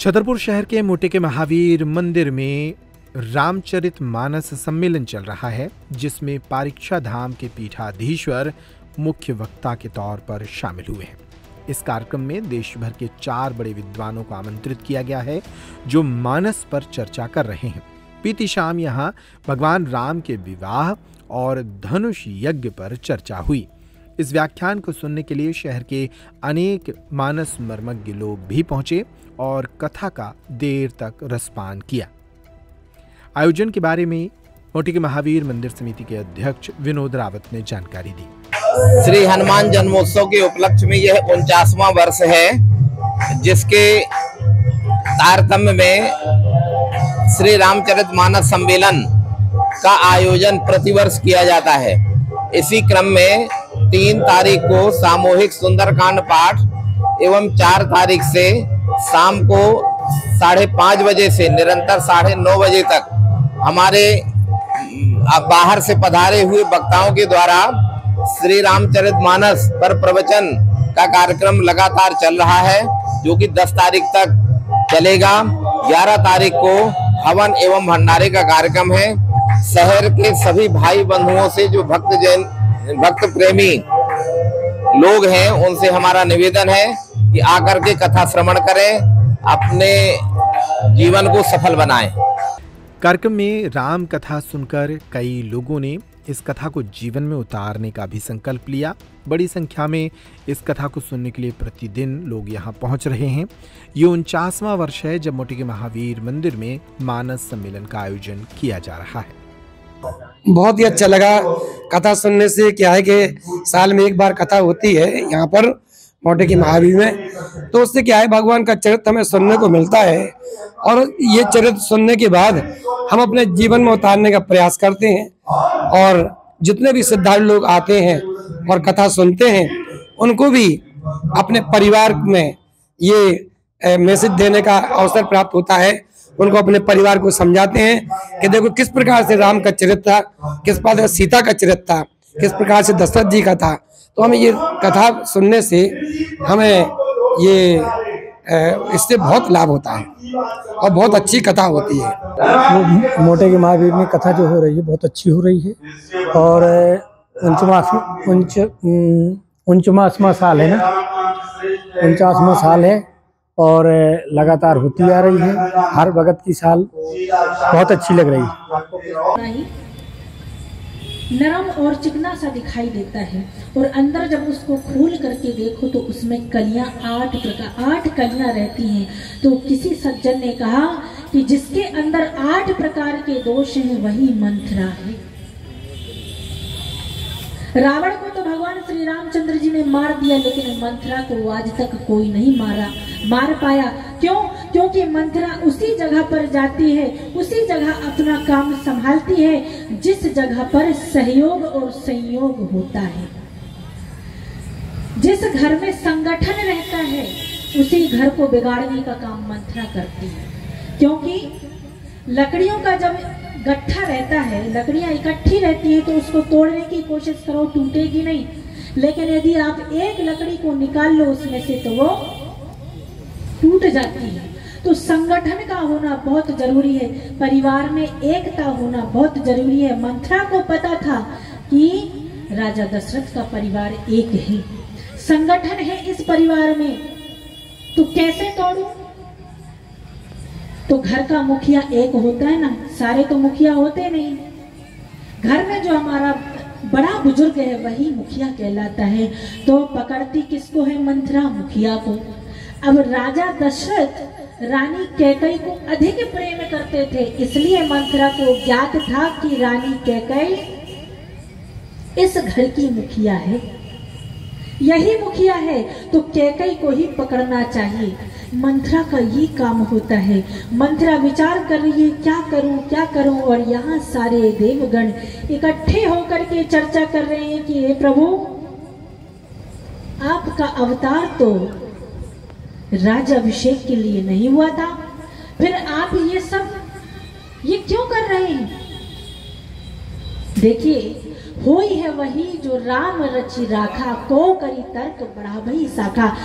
छतरपुर शहर के मोटे के महावीर मंदिर में रामचरित मानस सम्मेलन चल रहा है, जिसमें पारीक्षा धाम के पीठाधीश्वर मुख्य वक्ता के तौर पर शामिल हुए हैं। इस कार्यक्रम में देश भर के चार बड़े विद्वानों को आमंत्रित किया गया है, जो मानस पर चर्चा कर रहे हैं। बीती शाम यहाँ भगवान राम के विवाह और धनुष यज्ञ पर चर्चा हुई। इस व्याख्यान को सुनने के लिए शहर के अनेक मानस मर्मज्ञ लोग भी पहुँचे और कथा का देर तक रसपान किया। आयोजन के बारे में मोटी के महावीर मंदिर समिति के अध्यक्ष विनोद रावत ने जानकारी दी। श्री हनुमान जन्मोत्सव के उपलक्ष्य में यह उनचासवां वर्ष है, जिसके तारतम्य में श्री रामचरित मानस सम्मेलन का आयोजन प्रतिवर्ष किया जाता है। इसी क्रम में तीन तारीख को सामूहिक सुंदरकांड पाठ एवं चार तारीख से शाम को साढ़े पाँच बजे से निरंतर साढ़े नौ बजे तक हमारे बाहर से पधारे हुए वक्ताओं के द्वारा श्री रामचरित मानस पर प्रवचन का कार्यक्रम लगातार चल रहा है, जो कि 10 तारीख तक चलेगा। 11 तारीख को हवन एवं भंडारे का कार्यक्रम है। शहर के सभी भाई बंधुओं से जो भक्त जैन भक्त प्रेमी लोग हैं, उनसे हमारा निवेदन है कि आकर के कथा श्रवण करें, अपने जीवन को सफल बनाएँ। कार्यक्रम में राम कथा सुनकर कई लोगों ने इस कथा को जीवन में उतारने का भी संकल्प लिया। बड़ी संख्या में इस कथा को सुनने के लिए प्रतिदिन लोग यहाँ पहुँच रहे हैं। ये उनचासवां वर्ष है जब मोटी के महावीर मंदिर में मानस सम्मेलन का आयोजन किया जा रहा है। बहुत ही अच्छा लगा कथा सुनने से। क्या है कि साल में एक बार कथा होती है यहाँ पर, मोटे की महावीर में। तो उससे क्या है, भगवान का चरित्र हमें सुनने को मिलता है। और ये चरित्र सुनने के बाद हम अपने जीवन में उतारने का प्रयास करते हैं। और जितने भी श्रद्धालु लोग आते हैं और कथा सुनते हैं, उनको भी अपने परिवार में ये मैसेज देने का अवसर प्राप्त होता है। उनको अपने परिवार को समझाते हैं कि देखो किस प्रकार से राम का चरित्र था, किस प्रकार से सीता का चरित्र था, किस प्रकार से दशरथ जी का था। तो हमें ये कथा सुनने से हमें ये इससे बहुत लाभ होता है और बहुत अच्छी कथा होती है। वो मोटे के महावीर में कथा जो हो रही है, बहुत अच्छी हो रही है और उनचमास साल है ना? उनचासवा साल है। और लगातार होती आ रही है। हर भगत की साल बहुत अच्छी लग रही है। नरम और चिकना सा दिखाई देता है और अंदर जब उसको खोल करके देखो तो उसमें कलियाँ, आठ प्रकार, आठ कलियाँ रहती हैं। तो किसी सज्जन ने कहा कि जिसके अंदर आठ प्रकार के दोष हैं, वही मंथरा है। रावण को तो भगवान श्री रामचंद्र जी ने मार दिया, लेकिन मंथरा को आज तक कोई नहीं मारा, मार पाया। क्यों? क्योंकि मंथरा उसी जगह पर जाती है, उसी जगह अपना काम संभालती है, जिस जगह पर सहयोग और संयोग होता है। जिस घर में संगठन रहता है, उसी घर को बिगाड़ने का काम मंथरा करती है। क्योंकि लकड़ियों का जब गट्ठा रहता है, लकड़ियाँ इकट्ठी रहती है तो उसको तोड़ने की कोशिश करो, टूटेगी नहीं। लेकिन यदि आप एक लकड़ी को निकाल लो उसमें से तो वो टूट जाती है। तो संगठन का होना बहुत ज़रूरी है, परिवार में एकता होना बहुत ज़रूरी है। मंथरा को पता था कि राजा दशरथ का परिवार एक है। संगठन है इस परिवार में। तो कैसे तोड़ू? तो घर का मुखिया एक होता है ना, सारे तो मुखिया होते नहीं। घर में जो हमारा बड़ा बुज़ुर्ग है, वही मुखिया कहलाता है। तो पकड़ती किसको है? मंथरा मुखिया को। अब राजा दशरथ रानी कैकई को अधिक प्रेम करते थे, इसलिए मंथरा को ज्ञात था कि रानी कैकई इस घर की मुखिया है। यही मुखिया है तो कैकई को ही पकड़ना चाहिए। मंथरा का ये काम होता है। मंथरा विचार कर रही है, क्या करूँ क्या करूँ? और यहाँ सारे देवगण इकट्ठे होकर के चर्चा कर रहे हैं कि, हे प्रभु, आपका अवतार तो राजाभिषेक के लिए नहीं हुआ था। फिर आप ये सब, ये क्यों कर रहे हैं? देखिए, होई है वही जो राम रचि राखा को करी तर्क बढ़ा भई शाखा